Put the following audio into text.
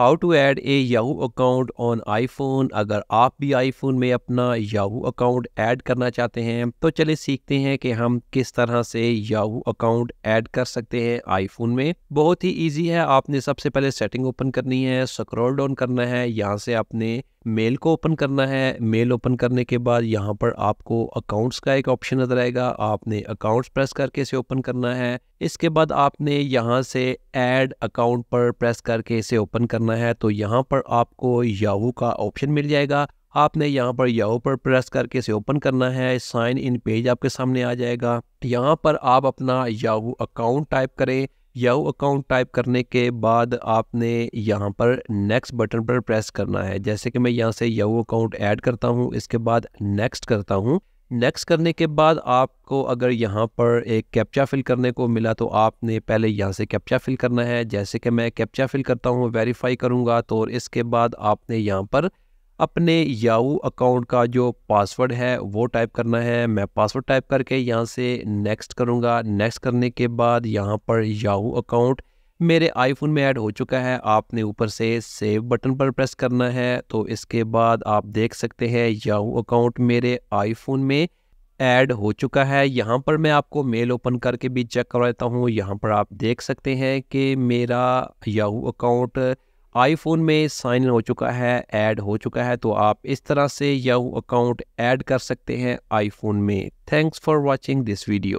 How to add a Yahoo account on iPhone अगर आप भी आईफोन में अपना याहू अकाउंट ऐड करना चाहते हैं तो चले सीखते हैं कि हम किस तरह से याहू अकाउंट ऐड कर सकते हैं आईफोन में। बहुत ही इजी है, आपने सबसे पहले सेटिंग ओपन करनी है स्क्रॉल डाउन करना है, यहाँ से आपने मेल को ओपन करना है। मेल ओपन करने के बाद यहाँ पर आपको अकाउंट्स का एक ऑप्शन नज़र आएगा। आपने अकाउंट्स प्रेस करके इसे ओपन करना है। इसके बाद आपने यहाँ से ऐड अकाउंट पर प्रेस करके इसे ओपन करना है। तो यहाँ पर आपको याहू का ऑप्शन मिल जाएगा। आपने यहाँ पर याहू पर प्रेस करके इसे ओपन करना है। साइन इन पेज आपके सामने आ जाएगा। यहाँ पर आप अपना याहू अकाउंट टाइप करें। याहू अकाउंट टाइप करने के बाद आपने यहाँ पर नेक्स्ट बटन पर प्रेस करना है। जैसे कि मैं यहाँ से याहू अकाउंट ऐड करता हूँ, इसके बाद नेक्स्ट करता हूँ। नेक्स्ट करने के बाद आपको अगर यहाँ पर एक कैप्चा फिल करने को मिला तो आपने पहले यहाँ से कैप्चा फिल करना है। जैसे कि मैं कैप्चा फिल करता हूँ वेरीफाई करूँगा तो इसके बाद आपने यहाँ पर अपने याहू अकाउंट का जो पासवर्ड है, वो टाइप करना है। मैं पासवर्ड टाइप करके यहाँ से नेक्स्ट करूँगा। नेक्स्ट करने के बाद यहाँ पर याहू अकाउंट। मेरे आईफोन में ऐड हो चुका है। आपने ऊपर से सेव बटन पर प्रेस करना है। तो इसके बाद आप देख सकते हैं, याहू अकाउंट मेरे आईफोन में ऐड हो चुका है। यहाँ पर मैं आपको मेल ओपन करके भी चेक करवाता हूँ। यहाँ पर आप देख सकते हैं कि मेरा याहू अकाउंट आईफोन में साइन इन हो चुका है ऐड हो चुका है तो आप इस तरह से याहू अकाउंट ऐड कर सकते हैं आईफोन में। Thanks for watching this video